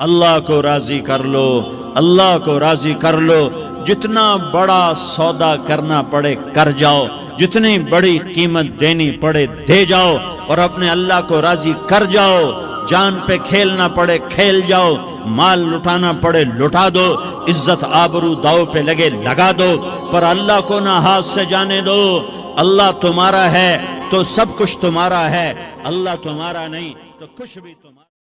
अल्लाह को राज़ी कर लो, अल्लाह को राज़ी कर लो। जितना बड़ा सौदा करना पड़े, कर जाओ। जितनी बड़ी कीमत देनी पड़े, दे जाओ। और अपने अल्लाह को राज़ी कर जाओ। जान पे खेलना पड़े, खेल जाओ। माल लुटाना पड़े, लुटा दो। इज़्ज़त आबरू दाव पे लगे, लगा दो। पर अल्लाह को ना हाथ से जाने दो। अल्लाह तुम्हारा है तो सब कुछ तुम्हारा है। अल्लाह तुम्हारा नहीं तो कुछ भी तुम्हारा